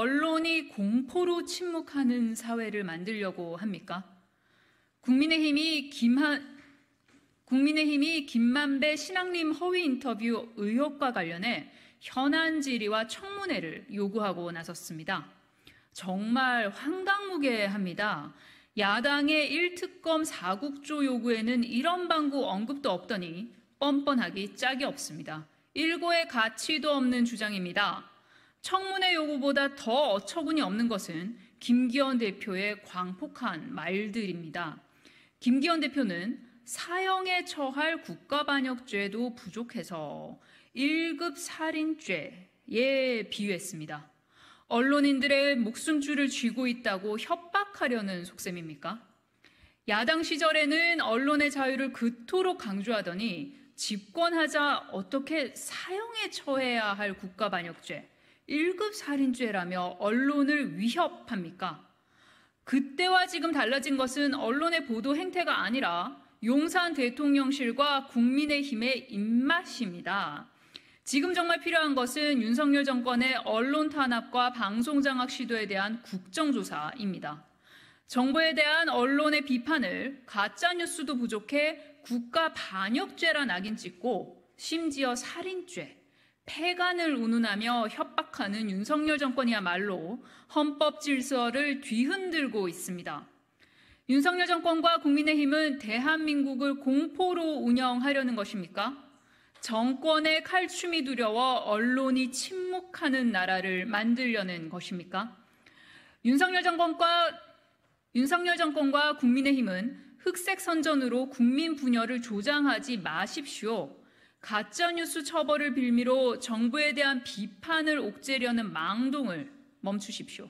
언론이 공포로 침묵하는 사회를 만들려고 합니까? 국민의힘이 김한 국민의힘이 김만배 신앙림 허위 인터뷰 의혹과 관련해 현안 질의와 청문회를 요구하고 나섰습니다. 정말 황당무계합니다. 야당의 1특검 4국조 요구에는 이런 방구 언급도 없더니 뻔뻔하기 짝이 없습니다. 일고의 가치도 없는 주장입니다. 청문회 요구보다 더 어처구니 없는 것은 김기현 대표의 광폭한 말들입니다. 김기현 대표는 사형에 처할 국가반역죄도 부족해서 1급 살인죄에 비유했습니다. 언론인들의 목숨줄을 쥐고 있다고 협박하려는 속셈입니까? 야당 시절에는 언론의 자유를 그토록 강조하더니 집권하자 어떻게 사형에 처해야 할 국가반역죄, 1급 살인죄라며 언론을 위협합니까? 그때와 지금 달라진 것은 언론의 보도 행태가 아니라 용산 대통령실과 국민의힘의 입맛입니다. 지금 정말 필요한 것은 윤석열 정권의 언론 탄압과 방송 장악 시도에 대한 국정조사입니다. 정부에 대한 언론의 비판을 가짜뉴스도 부족해 국가 반역죄라 낙인 찍고 심지어 살인죄, 폐간을 운운하며 협박하는 윤석열 정권이야말로 헌법 질서를 뒤흔들고 있습니다. 윤석열 정권과 국민의힘은 대한민국을 공포로 운영하려는 것입니까? 정권의 칼춤이 두려워 언론이 침묵하는 나라를 만들려는 것입니까? 윤석열 정권과 윤석열 정권과 국민의힘은 흑색 선전으로 국민 분열을 조장하지 마십시오. 가짜뉴스 처벌을 빌미로 정부에 대한 비판을 옥죄려는 망동을 멈추십시오.